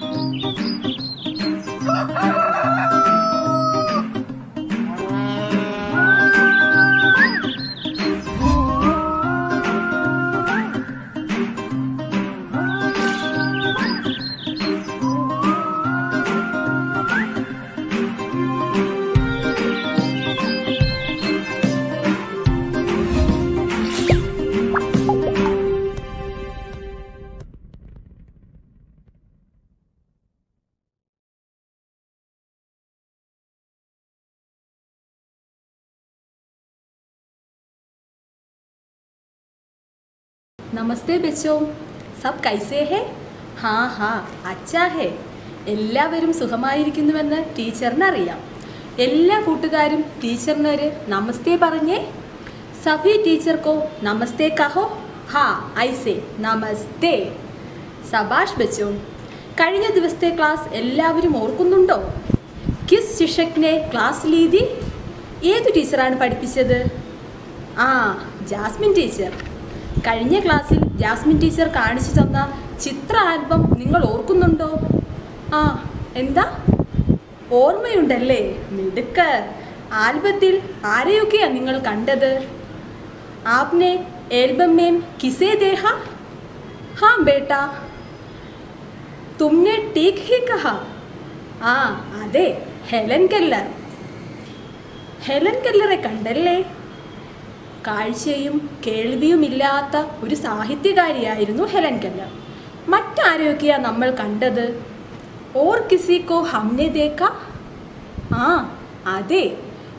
Ha ha ha! നമസ്തേ ബച്ചോ സബ് കൈസേ ഹേ ഹാ ഹാ അച്ഛാ ഹേ എല്ലാവരും സുഖമായിരിക്കുന്നുവെന്ന് ടീച്ചറിനറിയാം. എല്ലാ കൂട്ടുകാരും ടീച്ചറിനൊരു നമസ്തേ പറഞ്ഞേ. സഭി ടീച്ചർക്കോ നമസ്തേ കഹോ? ഹാ ഐസേ നമസ്തേ. സബാഷ് ബച്ചോ കഴിഞ്ഞ ദിവസത്തെ ക്ലാസ് എല്ലാവരും ഓർക്കുന്നുണ്ടോ? കിസ് ശിക്ഷക്കിനെ ക്ലാസ് ലീതി? ഏതു ടീച്ചറാണ് പഠിപ്പിച്ചത്? ആ ജാസ്മിൻ ടീച്ചർ. കഴിഞ്ഞ ക്ലാസ്സിൽ ജാസ്മിൻ ടീച്ചർ കാണിച്ചു തന്ന ചിത്ര ആൽബം നിങ്ങൾ ഓർക്കുന്നുണ്ടോ ആ എന്താ ഓർമ്മയുണ്ടല്ലേ മിടുക്ക് ആൽബത്തിൽ ആരെയൊക്കെയാ നിങ്ങൾ കണ്ടത് ആപ്നെ एल्बम में किसे देखा हाँ बेटा तुमने ठीक ही कहा ആ അതെ ഹെലൻ കെല്ലർ ഹെലൻ കെല്ലറെ കണ്ടല്ലേ കാഴ്ചയും കേൾവിയുമില്ലാത്ത ഒരു സാഹിത്യകാരിയായിരുന്നു ഹെലൻ കെല്ലർ. മറ്റാരെയൊക്കെയാ നമ്മൾ കണ്ടത്? ഓർ കിസിക്കോ ഹംനെ ദേക്ക ആ അതെ.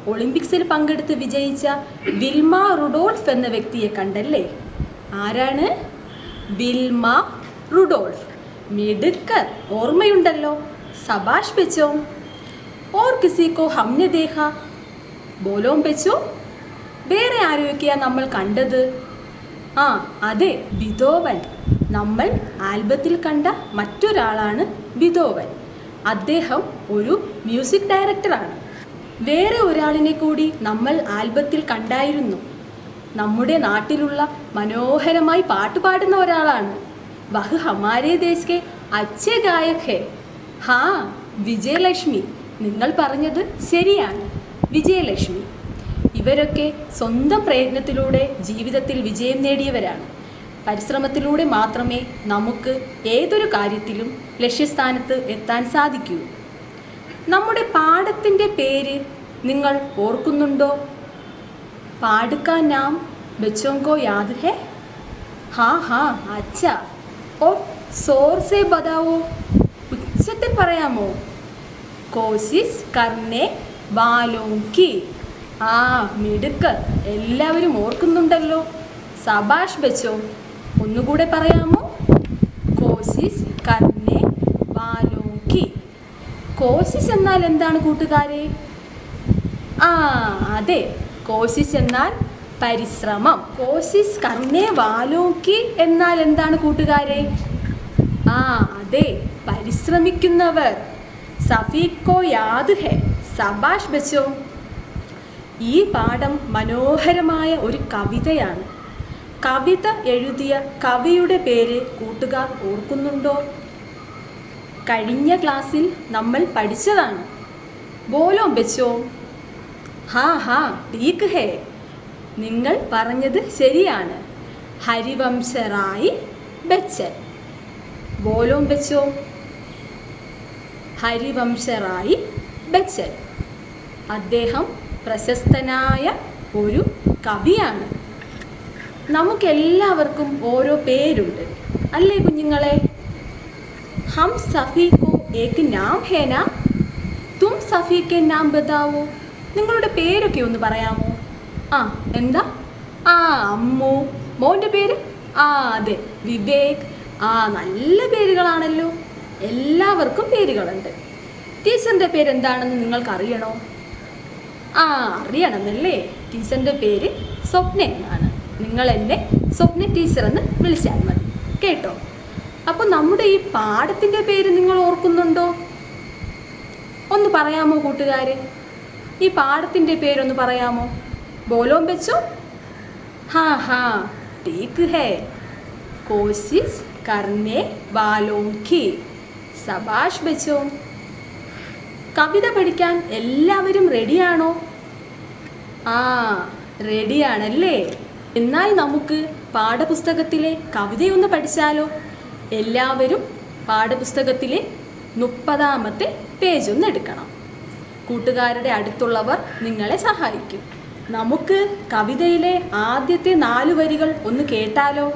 ഒളിമ്പിക്സിൽ പങ്കെടുത്ത് വിജയിച്ച വിൽമ റുഡോൾഫ് എന്ന വ്യക്തിയെ കണ്ടല്ലേ? ആരാണ്? Wilma Rudolph. മിടുക്കർ ഓർമ്മയുണ്ടല്ലോ. സബാഷ് പെച്ചോ ഓർ കിസിക്കോ ഹംനെ ദേഹ ബോലോം ബെച്ചോ വേറെ ആരെയൊക്കെയാ നമ്മൾ കണ്ടത്? ആ അതെ ബിതോവൻ നമ്മൾ ആൽബത്തിൽ കണ്ട മറ്റൊരാളാണ് ബിതോവൻ അദ്ദേഹം ഒരു മ്യൂസിക് ഡയറക്ടറാണ്. വേറെ ഒരാളിനെ കൂടി നമ്മൾ ആൽബത്തിൽ കണ്ടായിരുന്നു. നമ്മുടെ നാട്ടിലുള്ള മനോഹരമായി പാട്ട് പാടുന്ന ഒരാളാണ്. വഹ് ഹമാരേ ദേശ് കെ അച്ഛേ ഗായക് ഹേ. ഹാ വിജയലക്ഷ്മി. നിങ്ങൾ പറഞ്ഞത് ശരിയാണ്. വിജയലക്ഷ്മി. ഇവരൊക്കെ സ്വന്തം പ്രയത്നത്തിലൂടെ ജീവിതത്തിൽ വിജയം നേടിയവരാണ്. പരിശ്രമത്തിലൂടെ മാത്രമേ നമുക്ക് ഏതൊരു കാര്യത്തിലും ലക്ഷ്യസ്ഥാനത്ത് എത്താൻ സാധിക്കൂ. നമ്മുടെ പാഠത്തിന്റെ പേര് നിങ്ങൾ ഓർക്കുന്നുണ്ടോ? പാടുക്കാ നാം ബച്ചോങ്കോ യാദ് ഹേ? ഹാ ഹാ അച്ഛ. ഓ സോർസെ ബതാവോ ഉച്ചത്തിൽ പറയാമോ? കോശിസ് കർണേ ബാലോങ്കി. ആ മിടുക്ക്. എല്ലാവരും ഓർക്കുന്നുണ്ടല്ലോ. സബാഷ് ബച്ചോ ഒന്നുകൂടെ പറയാമോ? കോശിസ് കർണെ ബാലോക്കി. കോശിസ് എന്നാൽ എന്താണ് കൂട്ടുകാരെ? ആ അതെ. കോശിസ് എന്നാൽ പരിശ്രമം. കോശിസ് കർണേ വാലോക്കി എന്നാൽ എന്താണ് കൂട്ടുകാരെ? ആ അതെ. പരിശ്രമിക്കുന്നവർ. സഫീക്കോ യാദ് ഹെ സബാഷ് ബച്ചോ. ഈ പാഠം മനോഹരമായ ഒരു കവിതയാണ്. കവിത എഴുതിയ കവിയുടെ പേര് കൂട്ടുകാർ ഓർക്കുന്നുണ്ടോ? കഴിഞ്ഞ ക്ലാസ്സിൽ നമ്മൾ പഠിച്ചതാണ്. ബോലോ ബച്ചോ. ഹാ ഹാ ടീക്ക് ഹേ. നിങ്ങൾ പറഞ്ഞത് ശരിയാണ്. ഹരിവംശറായി ബച്ചൻ. ബോലോ ബച്ചോ. ഹരിവംശറായി ബച്ചൻ. അദ്ദേഹം പ്രശസ്തനായ ഒരു കവിയാണ്. നമുക്കെല്ലാവർക്കും ഓരോ പേരുണ്ട്. അല്ലേ കുഞ്ഞുങ്ങളെ? ഹം സഫി കോ നാം ഹേന തും സഫി കെ നാം ബതാവോ നിങ്ങളുടെ പേരൊക്കെ ഒന്ന് പറയാമോ? ആ എന്താ? ആ അമ്മു. മോന്റെ പേര്? ആ അതെ. വിവേക്. ആ നല്ല പേരുകളാണല്ലോ. എല്ലാവർക്കും പേരുകളുണ്ട്. ടീച്ചറിന്റെ പേരെന്താണെന്ന് നിങ്ങൾക്കറിയണോ? ആ അറിയണമെന്നല്ലേ? ടീച്ചറിന്റെ പേര് സ്വപ്ന എന്നാണ്. നിങ്ങൾ എന്നെ സ്വപ്ന ടീച്ചർ എന്ന് വിളിച്ചാൽ മതി. കേട്ടോ? അപ്പോൾ നമ്മുടെ ഈ പാഠത്തിന്റെ പേര് നിങ്ങൾ ഓർക്കുന്നുണ്ടോ? ഒന്ന് പറയാമോ കൂട്ടുകാരെ? ഈ പാഠത്തിന്റെ പേരൊന്ന് പറയാമോ? ബോലോം വെച്ചോ ഹാ ഹാ. ടീക്ക് ഹേ കോശിസ് കർണേ ബാലോം ഖി. സബാഷ് ബച്ചോ? കവിത പഠിക്കാൻ എല്ലാവരും റെഡിയാണോ ആ റെഡിയാണല്ലേ എന്നാൽ നമുക്ക് പാഠപുസ്തകത്തിലെ കവിതയൊന്ന് പഠിച്ചാലോ. എല്ലാവരും പാഠപുസ്തകത്തിലെ മുപ്പതാമത്തെ പേജ് ഒന്ന് എടുക്കണം. കൂട്ടുകാരുടെ അടുത്തുള്ളവർ നിങ്ങളെ സഹായിക്കും. നമുക്ക് കവിതയിലെ ആദ്യത്തെ നാല് വരികൾ ഒന്ന് കേട്ടാലോ?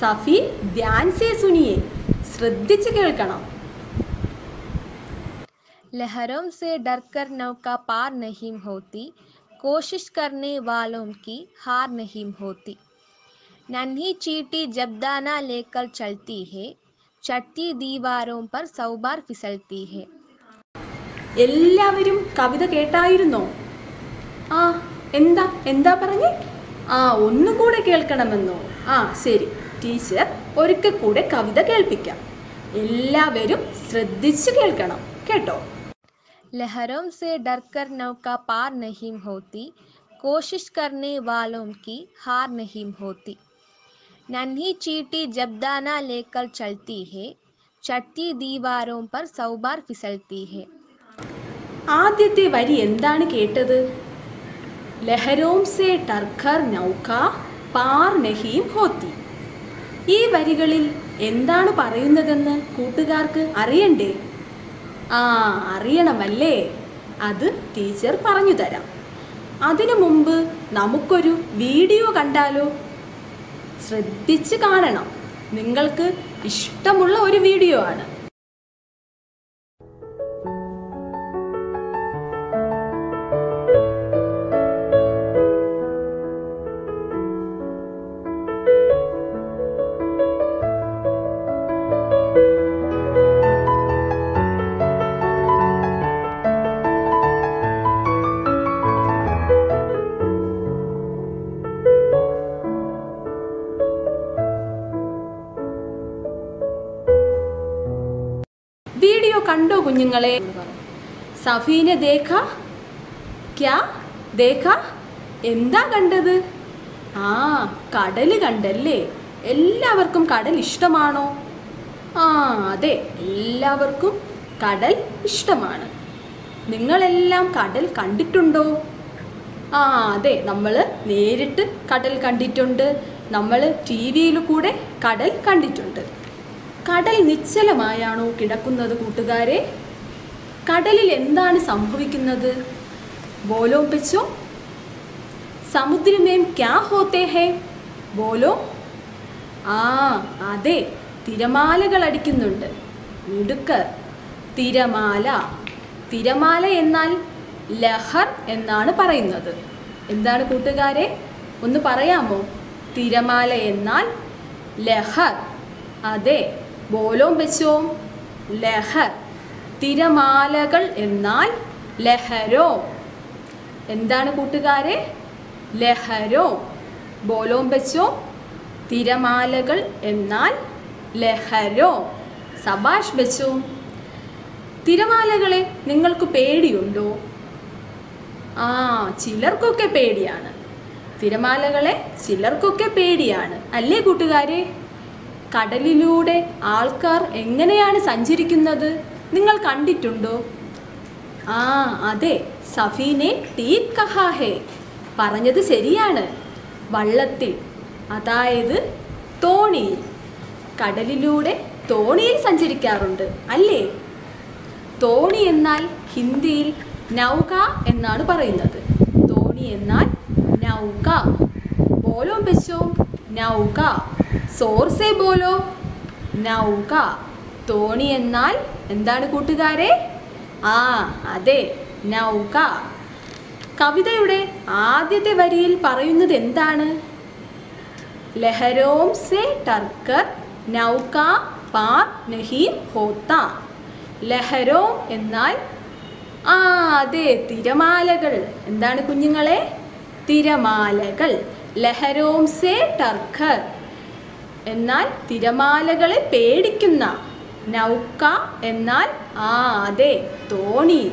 സഫി ധ്യാൻ സേ സുനിയെ ശ്രദ്ധിച്ച് കേൾക്കണം. लहरों से डरकर नौका पार नहीं होती कोशिश करने वालों की हार नहीं होती नन्ही चीटी जब दाना लेकर चलती है चटती दीवारों पर सौ बार फिसलती है എല്ലാവരും കവിത കേട്ടായിരുന്നോ ആ എന്താ എന്താ പറഞ്ഞേ ആ ഒന്നുകൂടെ കേൾക്കണമെന്നോ ആ ശരി ടീച്ചർ ഒരിക്കൽ കൂടെ കവിത കേൾപ്പിക്കാം എല്ലാവരും ശ്രദ്ധിച്ച് കേൾക്കണം കേട്ടോ लहरों से डरकर नौका पार नहीं होती कोशिश करने वालों की हार नहीं होती नन्ही चीटी जब दाना लेकर चलती है चटती दीवारों पर सौ बार फिसलती है ആദ്യത്തെ വരി എന്താണ് കേട്ടത് ലഹരോം സേ ടർഖർ നൗക പാർ നഹീം ഹോത്തി ഈ വരികളിൽ എന്താണ് പറയുന്നതെന്ന് കൂട്ടുകാർക്ക് അറിയണ്ടേ ആ അറിയണമല്ലേ? അത് ടീച്ചർ പറഞ്ഞു തരാം. അതിനു മുമ്പ് നമുക്കൊരു വീഡിയോ കണ്ടാലോ? ശ്രദ്ധിച്ച് കാണണം. നിങ്ങൾക്ക് ഇഷ്ടമുള്ള ഒരു വീഡിയോ ആണ്. കണ്ടോ കുഞ്ഞുങ്ങളെ? സഫീനെ ദേഖ ക്യാ ദേഖ എന്താ കണ്ടത്? ആ കടൽ കണ്ടല്ലേ? എല്ലാവർക്കും കടൽ ഇഷ്ടമാണോ? ആ അതെ എല്ലാവർക്കും കടൽ ഇഷ്ടമാണ്. നിങ്ങളെല്ലാം കടൽ കണ്ടിട്ടുണ്ടോ? ആ അതെ നമ്മൾ നേരിട്ട് കടൽ കണ്ടിട്ടുണ്ട്. നമ്മൾ ടി വിയിൽ കൂടെ കടൽ കണ്ടിട്ടുണ്ട്. കടൽ നിശ്ചലമായാണോ കിടക്കുന്നത് കൂട്ടുകാരെ? കടലിൽ എന്താണ് സംഭവിക്കുന്നത്? ബോലോ പെച്ചോ? സമുദ്രമേം ക്യാ ഹോത്തേ ഹേ? ബോലോ? ആ അതെ തിരമാലകൾ അടിക്കുന്നുണ്ട്. മിടുക്കർ തിരമാല. തിരമാല എന്നാൽ ലഹർ എന്നാണ് പറയുന്നത്. എന്താണ് കൂട്ടുകാരെ? ഒന്ന് പറയാമോ? തിരമാല എന്നാൽ ലഹർ. അതെ ബോലോം വെച്ചോ. ലഹർ തിരമാലകൾ എന്നാൽ ലഹരോ. എന്താണ് കൂട്ടുകാരെ? ലഹരോ. ബോലോം വെച്ചോ. തിരമാലകൾ എന്നാൽ ലഹരോ. സബാഷ് വെച്ചോ. തിരമാലകളെ നിങ്ങൾക്ക് പേടിയുണ്ടോ? ആ ചിലർക്കൊക്കെ പേടിയാണ്. തിരമാലകളെ ചിലർക്കൊക്കെ പേടിയാണ്. അല്ലേ കൂട്ടുകാരെ? കടലിലൂടെ ആൾക്കാർ എങ്ങനെയാണ് സഞ്ചരിക്കുന്നത്? നിങ്ങൾ കണ്ടിട്ടുണ്ടോ? ആ അതെ സഫീനെ ടീപ് കഹാഹേ. പറഞ്ഞത് ശരിയാണ്. വള്ളത്തിൽ അതായത് തോണിയിൽ. കടലിലൂടെ തോണിയിൽ സഞ്ചരിക്കാറുണ്ട് അല്ലേ? തോണി എന്നാൽ ഹിന്ദിയിൽ നൗക എന്നാണ് പറയുന്നത്. തോണി എന്നാൽ നൗക. ബോലോ ബെച്ചോ നൗക. സോർസെ ബോലോ. നൗക. തോണി എന്നാൽ എന്താണ് കൂട്ടുകാരെ? ആ അതെ നൗക. കവിതയുടെ ആദ്യത്തെ വരിയിൽ പറയുന്നത് എന്താണ്? ലഹരോം സെ ടർക്കർ നൗക പാർ നഹീം ഹോത്ത. ലഹരോ എന്നാൽ ആ അതെ തിരമാലകൾ. എന്താണ് കുഞ്ഞുങ്ങളെ? തിരമാലകൾ. ലഹരോം സെ ടർഖർ എന്നാൽ തിരമാലകളെ പേടിക്കുന്ന നൗക്ക എന്നാൽ ആ അതെ തോണി.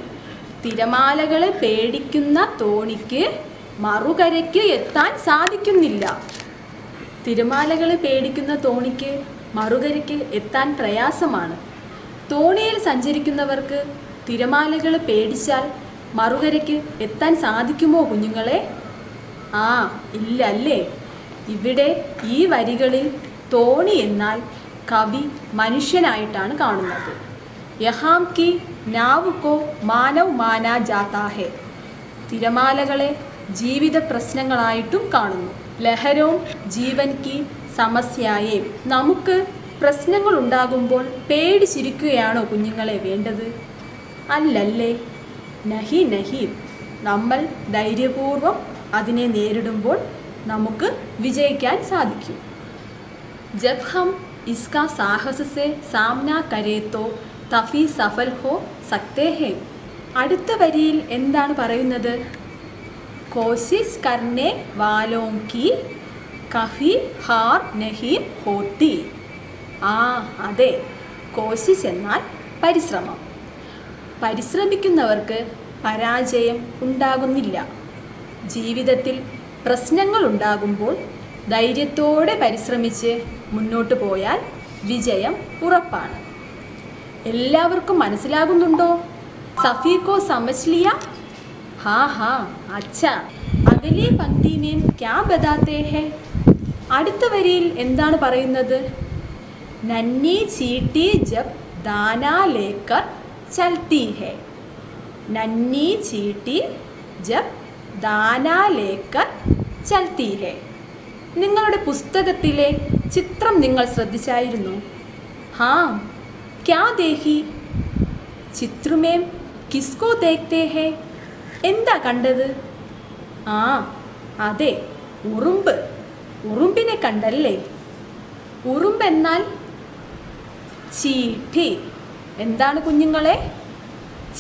തിരമാലകളെ പേടിക്കുന്ന തോണിക്ക് മറുകരയ്ക്ക് എത്താൻ സാധിക്കുന്നില്ല. തിരമാലകളെ പേടിക്കുന്ന തോണിക്ക് മറുകരയ്ക്ക് എത്താൻ പ്രയാസമാണ്. തോണിയിൽ സഞ്ചരിക്കുന്നവർക്ക് തിരമാലകൾ പേടിച്ചാൽ മറുകരയ്ക്ക് എത്താൻ സാധിക്കുമോ കുഞ്ഞുങ്ങളെ? ആ ഇല്ല അല്ലേ? ഇവിടെ ഈ വരികളിൽ തോണി എന്നാൽ കവി മനുഷ്യനായിട്ടാണ് കാണുന്നത്. യഹാം കി നാവുക്കോ മാനവ് മാനാ ജാതാഹെ തിരമാലകളെ ജീവിത പ്രശ്നങ്ങളായിട്ടും കാണുന്നു. ലഹരവും ജീവൻ കി സമസ്യായേ. നമുക്ക് പ്രശ്നങ്ങൾ ഉണ്ടാകുമ്പോൾ പേടിച്ചിരിക്കുകയാണോ കുഞ്ഞുങ്ങളെ വേണ്ടത്? അല്ലല്ലേ? നഹി നഹി. നമ്മൾ ധൈര്യപൂർവം അതിനെ നേരിടുമ്പോൾ നമുക്ക് വിജയിക്കാൻ സാധിക്കും. ജബ് हम इसका साहस से सामना करे तो തഫി സഫൽ ഹോ സക്തേ ഹേ അടുത്ത വരിയിൽ എന്താണ് പറയുന്നത്? കോശിസ് കർണെ വാലോങ്കി കഹി ഹാർ നഹി ഹോട്ടി ആ അതെ കോശിസ് എന്നാൽ പരിശ്രമം। പരിശ്രമിക്കുന്നവർക്ക് പരാജയം ഉണ്ടാകുന്നില്ല। ജീവിതത്തിൽ പ്രശ്നങ്ങൾ ഉണ്ടാകുമ്പോൾ ധൈര്യത്തോടെ പരിശ്രമിച്ച് മുന്നോട്ട് പോയാൽ വിജയം ഉറപ്പാണ്. എല്ലാവർക്കും മനസ്സിലാകുന്നുണ്ടോ? സഫീക്കോ സമസ്ലിയ ഹാ ഹാ अच्छा അകലെ പങ്ക്തി ക്യാ ബദാത്തേ ഹെ? അടുത്ത വരിയിൽ എന്താണ് പറയുന്നത്? നന്നി ചീട്ടി ജബ് ദാനാ ലേക്കർ ചൽത്തി ഹെ. നന്നി ചീട്ടി ജബ് ദാനാ ലേക്കർ ചൽത്തി ഹെ. നിങ്ങളുടെ പുസ്തകത്തിലെ ചിത്രം നിങ്ങൾ ശ്രദ്ധിച്ചായിരുന്നു. ഹാ ക്യാ ദേഹി? ചിത്രമേം കിസ്കോ ദേഖ്തേ ഹേ? എന്താ കണ്ടത്? ആ അതെ ഉറുമ്പ്. ഉറുമ്പിനെ കണ്ടല്ലേ? ഉറുമ്പ് എന്നാൽ ചീഠി. എന്താണ് കുഞ്ഞുങ്ങളെ?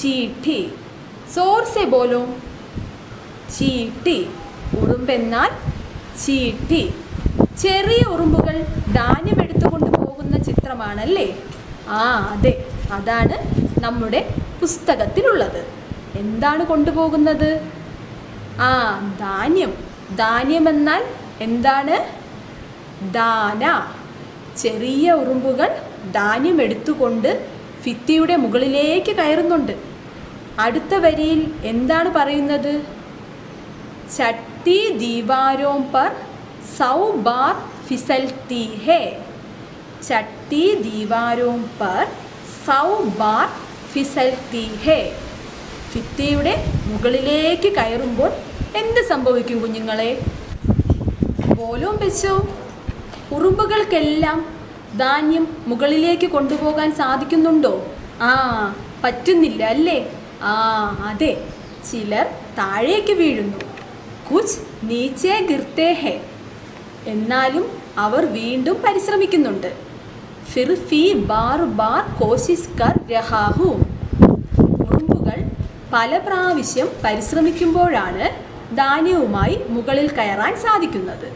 ചീഠി. സോർസെ പോലും ചീട്ടി ഉറുമ്പെന്നാൽ ചീട്ടി. ചെറിയ ഉറുമ്പുകൾ ധാന്യം എടുത്തുകൊണ്ട് പോകുന്ന ചിത്രമാണല്ലേ? ആ അതെ. അതാണ് നമ്മുടെ പുസ്തകത്തിലുള്ളത്. എന്താണ് കൊണ്ടുപോകുന്നത്? ആ ധാന്യം. ധാന്യം എന്നാൽ എന്താണ്? ദാന ചെറിയ ഉറുമ്പുകൾ ധാന്യം എടുത്തുകൊണ്ട് ഫിത്തിയുടെ മുകളിലേക്ക് കയറുന്നുണ്ട്. അടുത്ത വരിയിൽ എന്താണ് പറയുന്നത്? ചട്ടി. ദീവാരോം पर सौ बार फिसलती है। चट्टी दीवारों പർ സൗ ബാർ ഫിസൽത്തി ഹേ ഫിത്തിയുടെ മുകളിലേക്ക് കയറുമ്പോൾ എന്ത് സംഭവിക്കും കുഞ്ഞുങ്ങളെ? പോലും വെച്ചോ? ഉറുമ്പുകൾക്കെല്ലാം ധാന്യം മുകളിലേക്ക് കൊണ്ടുപോകാൻ സാധിക്കുന്നുണ്ടോ? ആ പറ്റുന്നില്ല അല്ലേ? ആ അതെ. ചിലർ താഴേക്ക് വീഴുന്നു. കുച്ച് നീച്ചേ ഗിർത്തേ ഹെ. എന്നാലും അവർ വീണ്ടും പരിശ്രമിക്കുന്നുണ്ട്. ഫിർ ഫി ബാർ ബാർ കോശിസ് കർ രഹാഹു. ഉറുമ്പുകൾ പല പ്രാവശ്യം പരിശ്രമിക്കുമ്പോഴാണ് ധാന്യവുമായി മുകളിൽ കയറാൻ സാധിക്കുന്നത്.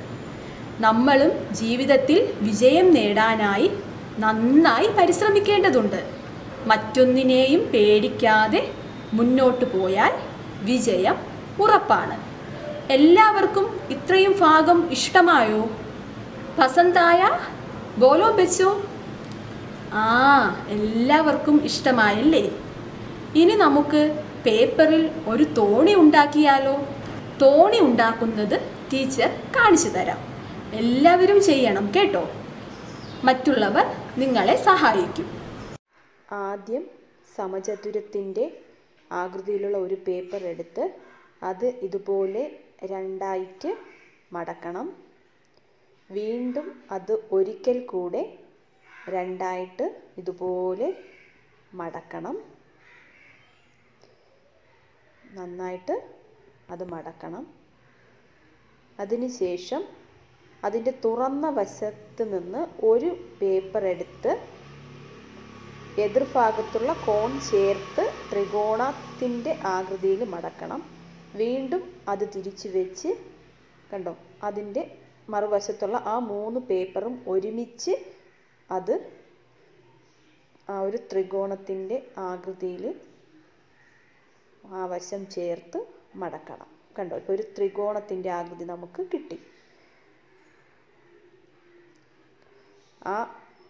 നമ്മളും ജീവിതത്തിൽ വിജയം നേടാനായി നന്നായി പരിശ്രമിക്കേണ്ടതുണ്ട്. മറ്റൊന്നിനെയും പേടിക്കാതെ മുന്നോട്ട് പോയാൽ വിജയം ഉറപ്പാണ്. എല്ലാവർക്കും ഇത്രയും ഭാഗം ഇഷ്ടമായോ? പസന്തായ ബോലോ ബെച്ചോ ആ എല്ലാവർക്കും ഇഷ്ടമായല്ലേ? ഇനി നമുക്ക് പേപ്പറിൽ ഒരു തോണി ഉണ്ടാക്കിയാലോ? തോണി ഉണ്ടാക്കുന്നത് ടീച്ചർ കാണിച്ചു തരാം. എല്ലാവരും ചെയ്യണം കേട്ടോ. മറ്റുള്ളവർ നിങ്ങളെ സഹായിക്കും. ആദ്യം സമചതുരത്തിന്റെ ആകൃതിയിലുള്ള ഒരു പേപ്പർ എടുത്ത് അത് ഇതുപോലെ രണ്ടായിട്ട് മടക്കണം. വീണ്ടും അത് ഒരിക്കൽ കൂടെ രണ്ടായിട്ട് ഇതുപോലെ മടക്കണം. നന്നായിട്ട് അത് മടക്കണം. അതിനുശേഷം അതിന്റെ തുറന്ന വശത്ത് നിന്ന് ഒരു പേപ്പർ എടുത്ത് എതിർഭാഗത്തുള്ള കോൺ ചേർത്ത് ത്രികോണത്തിന്റെ ആകൃതിയിൽ മടക്കണം. വീണ്ടും അത് തിരിച്ചു വെച്ച് കണ്ടോ? അതിന്റെ മറുവശത്തുള്ള ആ മൂന്ന് പേപ്പറും ഒരുമിച്ച് അത് ആ ഒരു ത്രികോണത്തിന്റെ ആകൃതിയിൽ ആ വശം ചേർത്ത് മടക്കണം. കണ്ടോ? ഇപ്പോൾ ഒരു ത്രികോണത്തിന്റെ ആകൃതി നമുക്ക് കിട്ടി. ആ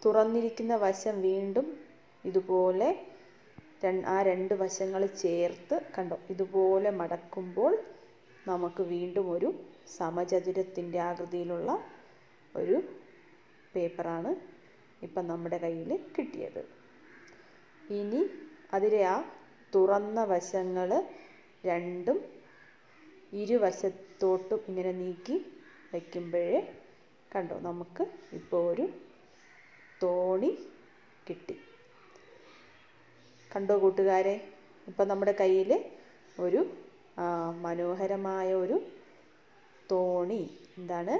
തുറന്നിരിക്കുന്ന വശം വീണ്ടും ഇതുപോലെ ആ രണ്ട് വശങ്ങൾ ചേർത്ത് കണ്ടോ ഇതുപോലെ മടക്കുമ്പോൾ നമുക്ക് വീണ്ടും ഒരു സമചതുരത്തിന്റെ ആകൃതിയിലുള്ള ഒരു പേപ്പറാണ് ഇപ്പം നമ്മുടെ കയ്യിൽ കിട്ടിയത്. ഇനി അതിലെ ആ തുറന്ന വശങ്ങൾ രണ്ടും ഇരുവശത്തോട്ടും ഇങ്ങനെ നീക്കി വയ്ക്കുമ്പോഴേ കണ്ടോ നമുക്ക് ഇപ്പോൾ ഒരു തോണി കിട്ടി. കണ്ടോ കൂട്ടുകാരെ? ഇപ്പം നമ്മുടെ കയ്യിൽ ഒരു മനോഹരമായ ഒരു തോണി. എന്താണ്?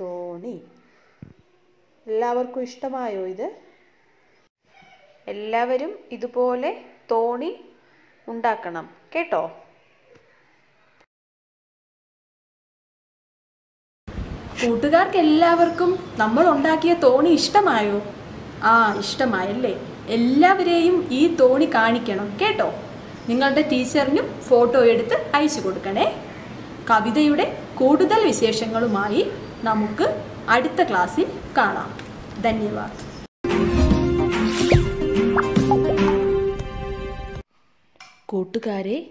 തോണി. എല്ലാവർക്കും ഇഷ്ടമായോ ഇത്? എല്ലാവരും ഇതുപോലെ തോണി ഉണ്ടാക്കണം. കേട്ടോ? കൂട്ടുകാർക്ക് എല്ലാവർക്കും നമ്മൾ ഉണ്ടാക്കിയ തോണി ഇഷ്ടമായോ? ആ ഇഷ്ടമായല്ലേ? എല്ലാവരെയും ഈ തോണി കാണിക്കണം കേട്ടോ? നിങ്ങളുടെ ടീച്ചറിനും ഫോട്ടോ എടുത്ത് അയച്ചു കൊടുക്കണേ. കവിതയുടെ കൂടുതൽ വിശേഷങ്ങളുമായി നമുക്ക് അടുത്ത ക്ലാസ്സിൽ കാണാം. ധന്യവാദം. കൂട്ടുകാരെ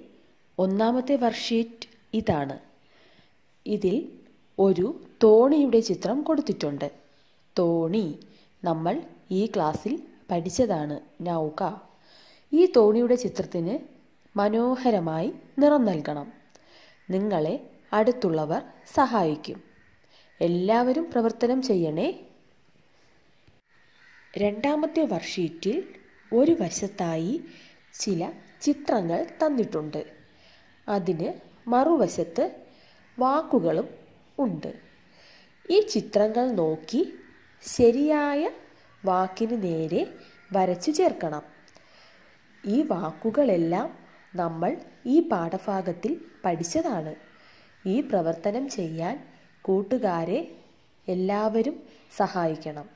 ഒന്നാമത്തെ വർഷീറ്റ് ഇതാണ്. ഇതിൽ ഒരു തോണിയുടെ ചിത്രം കൊടുത്തിട്ടുണ്ട്. തോണി നമ്മൾ ഈ ക്ലാസ്സിൽ പഠിച്ചതാണ് നൗക. ഈ തോണിയുടെ ചിത്രത്തിന് മനോഹരമായി നിറം നൽകണം. നിങ്ങളെ അടുത്തുള്ളവർ സഹായിക്കും. എല്ലാവരും പ്രവർത്തനം ചെയ്യണേ. രണ്ടാമത്തെ വർഷീറ്റിൽ ഒരു വശത്തായി ചില ചിത്രങ്ങൾ തന്നിട്ടുണ്ട്. അതിന് മറുവശത്ത് വാക്കുകളും ഉണ്ട്. ഈ ചിത്രങ്ങൾ നോക്കി ശരിയായ വാക്കിന് നേരെ വരച്ചു ചേർക്കണം. ഈ വാക്കുകളെല്ലാം നമ്മൾ ഈ പാഠഭാഗത്തിൽ പഠിച്ചതാണ്. ഈ പ്രവർത്തനം ചെയ്യാൻ കൂട്ടുകാരെ എല്ലാവരും സഹായിക്കണം.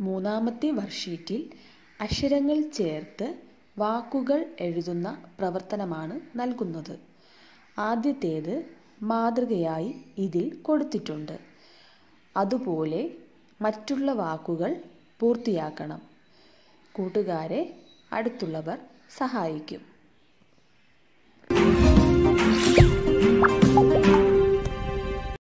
മൂന്നാമത്തെ വർഷീറ്റിൽ അക്ഷരങ്ങൾ ചേർത്ത് വാക്കുകൾ എഴുതുന്ന പ്രവർത്തനമാണ് നൽകുന്നത്. ആദ്യത്തേത് മാതൃകയായി ഇതിൽ കൊടുത്തിട്ടുണ്ട്. അതുപോലെ മറ്റുള്ള വാക്കുകൾ പൂർത്തിയാക്കണം. കൂട്ടുകാരെ അടുത്തുള്ളവർ സഹായിക്കും.